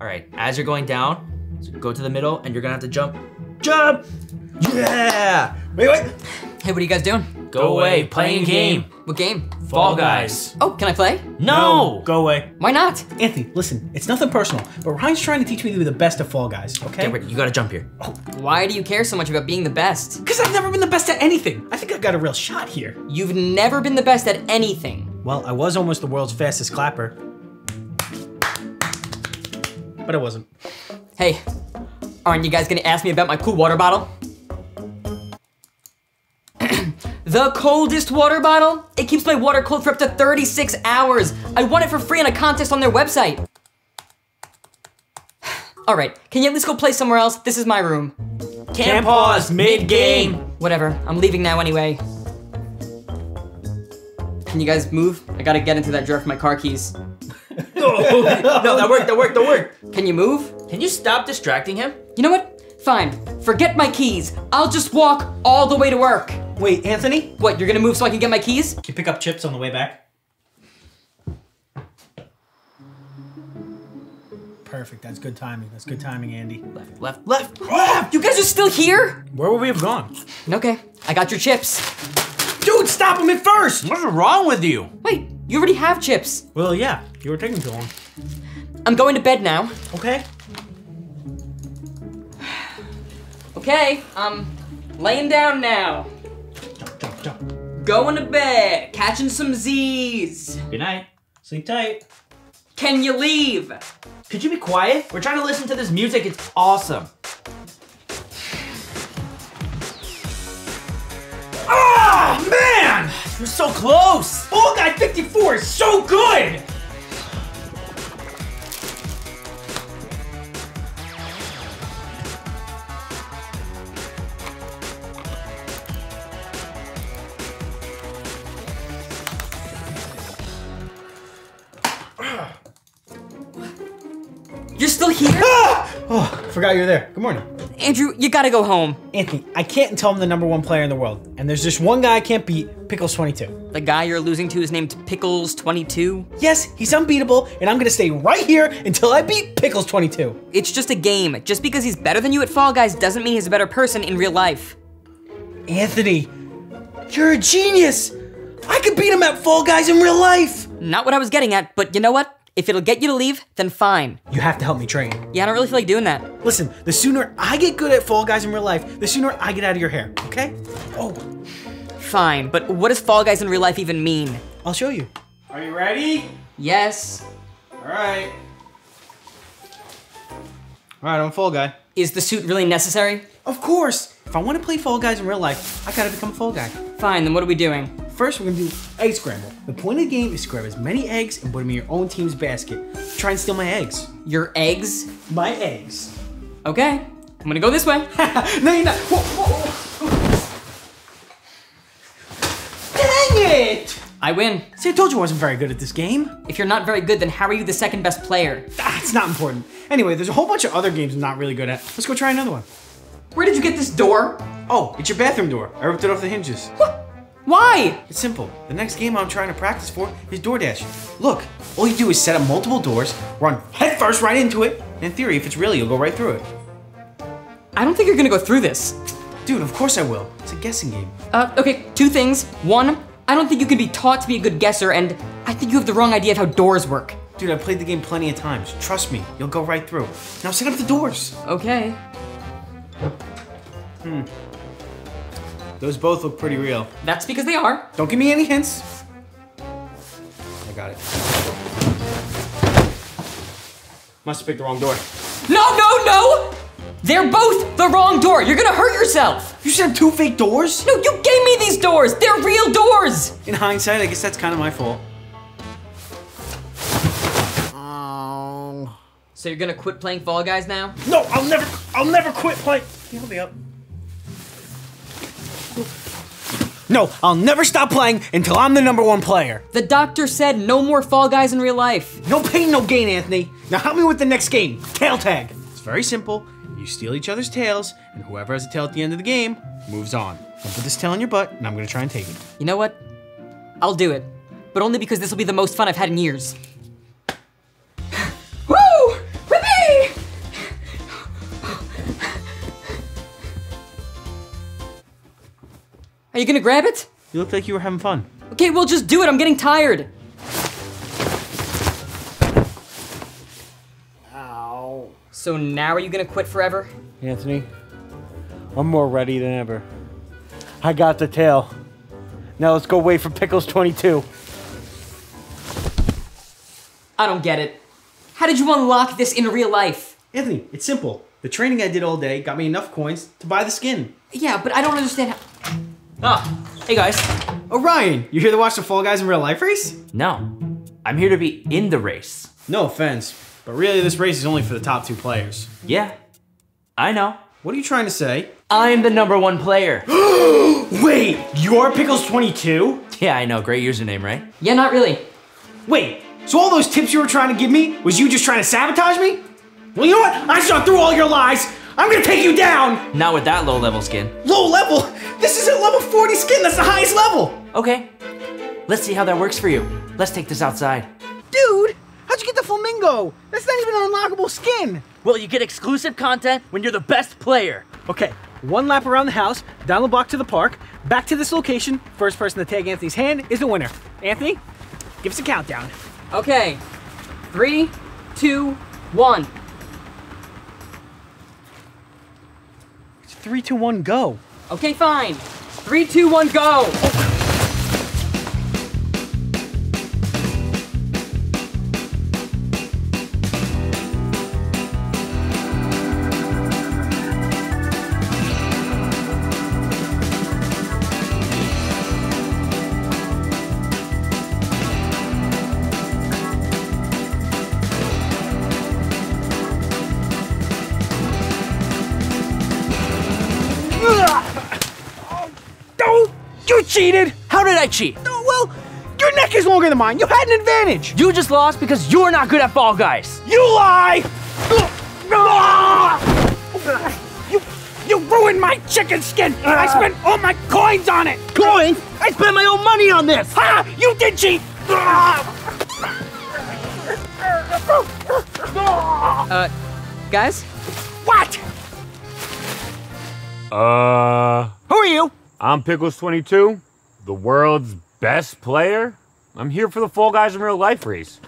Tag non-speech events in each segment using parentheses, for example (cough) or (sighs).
All right, as you're going down, so go to the middle and you're gonna have to jump. Jump! Yeah! Wait, wait. Hey, what are you guys doing? Go away, playing a game. What game? Fall Guys. Oh, can I play? No! Go away. Why not? Anthony, listen, it's nothing personal, but Ryan's trying to teach me to be the best of Fall Guys, okay? Get ready, you gotta jump here. Oh. Why do you care so much about being the best? Because I've never been the best at anything. I think I got a real shot here. You've never been the best at anything. Well, I was almost the world's fastest clapper. But it wasn't. Hey, aren't you guys gonna ask me about my cool water bottle? (clears throat) the coldest water bottle? It keeps my water cold for up to 36 hours. I won it for free in a contest on their website. (sighs) All right, can you at least go play somewhere else? This is my room. Can't pause mid-game. Whatever, I'm leaving now anyway. Can you guys move? I gotta get into that drawer for my car keys. No, that worked, that worked, that worked. Can you move? Can you stop distracting him? You know what? Fine. Forget my keys. I'll just walk all the way to work. Wait, Anthony? What, you're gonna move so I can get my keys? Can you pick up chips on the way back? Perfect. That's good timing. That's good timing, Andy. Left, left, left. Ah! You guys are still here? Where would we have gone? Okay, I got your chips. Dude, stop him at first! What's wrong with you? Wait, you already have chips. Well, yeah, you were taking too long. I'm going to bed now. Okay. Okay, I'm laying down now. Jump, jump, jump. Going to bed, catching some Z's. Good night. Sleep tight. Can you leave? Could you be quiet? We're trying to listen to this music, it's awesome. Ah, man! You're so close! Fall Guy 54 is so good! Still here? Ah! Oh, forgot you were there. Good morning. Andrew, you gotta go home. Anthony, I can't tell I'm the number one player in the world. And there's just one guy I can't beat, Pickles22. The guy you're losing to is named Pickles22. Yes, he's unbeatable, and I'm gonna stay right here until I beat Pickles22. It's just a game. Just because he's better than you at Fall Guys doesn't mean he's a better person in real life. Anthony, you're a genius! I could beat him at Fall Guys in real life! Not what I was getting at, but you know what? If it'll get you to leave, then fine. You have to help me train. Yeah, I don't really feel like doing that. Listen, the sooner I get good at Fall Guys in real life, the sooner I get out of your hair, okay? Oh, Fine, but what does Fall Guys in real life even mean? I'll show you. Are you ready? Yes. Alright. Alright, I'm Fall Guy. Is the suit really necessary? Of course! If I want to play Fall Guys in real life, I gotta become a Fall Guy. Fine, then what are we doing? First, we're gonna do egg scramble. The point of the game is to grab as many eggs and put them in your own team's basket. Try and steal my eggs. Your eggs? My eggs. Okay, I'm gonna go this way. (laughs) no, you're not. Whoa, whoa, whoa. Dang it! I win. See, I told you I wasn't very good at this game. If you're not very good, then how are you the second best player? Ah, it's not important. Anyway, there's a whole bunch of other games I'm not really good at. Let's go try another one. Where did you get this door? Oh, it's your bathroom door. I ripped it off the hinges. Why? It's simple. The next game I'm trying to practice for is DoorDash. Look, all you do is set up multiple doors, run headfirst right into it, and in theory, if it's real, you'll go right through it. I don't think you're gonna go through this. Dude, of course I will. It's a guessing game. Uh, okay, two things. One, I don't think you can be taught to be a good guesser, and I think you have the wrong idea of how doors work. Dude, I've played the game plenty of times. Trust me, you'll go right through. Now set up the doors. Okay. Those both look pretty real. That's because they are. Don't give me any hints. I got it. Must have picked the wrong door. No, no, no! They're both the wrong door. You're gonna hurt yourself. You said two fake doors? No, you gave me these doors. They're real doors. In hindsight, I guess that's kind of my fault. So you're gonna quit playing Fall Guys now? No, I'll never, I'll never quit playing. Can you hold me up? No, I'll never stop playing until I'm the number one player. The doctor said no more Fall Guys in real life. No pain, no gain, Anthony. Now help me with the next game, tail tag. It's very simple. You steal each other's tails, and whoever has a tail at the end of the game moves on. Don't put this tail in your butt, and I'm gonna try and take it. You know what? I'll do it. But only because this will be the most fun I've had in years. Are you gonna grab it? You look like you were having fun. Okay, well just do it. I'm getting tired. Ow. So now are you gonna quit forever? Anthony, I'm more ready than ever. I got the tail. Now let's go wait for Pickles 22. I don't get it. How did you unlock this in real life? Anthony, it's simple. The training I did all day got me enough coins to buy the skin. Yeah, but I don't understand how. Ah, hey guys. Oh, Ryan, you here to watch the Fall Guys in real life race? No, I'm here to be in the race. No offense, but really this race is only for the top two players. Yeah, I know. What are you trying to say? I'm the number one player. (gasps) Wait, you're Pickles 22? yeah, I know. Great username, right? Yeah, not really. Wait, so all those tips you were trying to give me was you just trying to sabotage me? Well, you know what? I saw through all your lies. I'm gonna take you down. Not with that low level skin. Low level? This is a level 40 skin. That's the highest level. Okay, let's see how that works for you. Let's take this outside. Dude, how'd you get the flamingo? That's not even an unlockable skin. Well, you get exclusive content when you're the best player. Okay, one lap around the house, down the block to the park, back to this location. First person to tag Anthony's hand is the winner. Anthony, give us a countdown. Okay. Three, two, one. Three, two, one, go. Okay, fine. Three, two, one, go. Oh, you cheated. How did I cheat? Oh, well, your neck is longer than mine. You had an advantage. You just lost because you're not good at Fall Guys. You lie! You, you ruined my chicken skin! I spent all my coins on it! Coins? I spent my own money on this. Ha! You did cheat! Uh, guys? What? Uh, Who are you? I'm Pickles22, the world's best player. I'm here for the Fall Guys in Real Life race.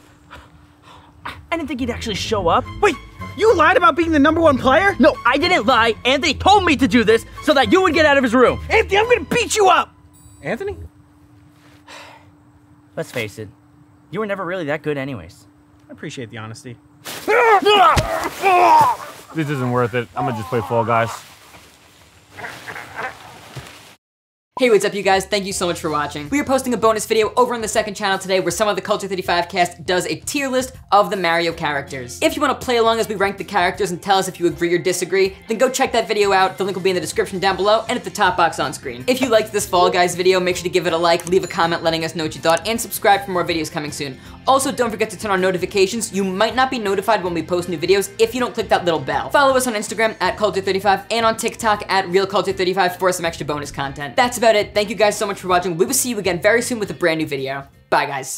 I didn't think he'd actually show up. Wait, you lied about being the number one player? No, I didn't lie. Anthony told me to do this so that you would get out of his room. Anthony, I'm gonna beat you up! Anthony? Let's face it, you were never really that good, anyways. I appreciate the honesty. This isn't worth it. I'm gonna just play Fall Guys. Hey, what's up, you guys? Thank you so much for watching. We are posting a bonus video over on the second channel today where some of the Culter 35 cast does a tier list of the Mario characters. If you want to play along as we rank the characters and tell us if you agree or disagree, then go check that video out. The link will be in the description down below and at the top box on screen. If you liked this Fall Guys video, make sure to give it a like, leave a comment letting us know what you thought, and subscribe for more videos coming soon. Also, don't forget to turn on notifications. You might not be notified when we post new videos if you don't click that little bell. Follow us on Instagram at Culter35 and on TikTok at RealCulter35 for some extra bonus content. That's about it. Thank you guys so much for watching. We will see you again very soon with a brand new video. Bye, guys.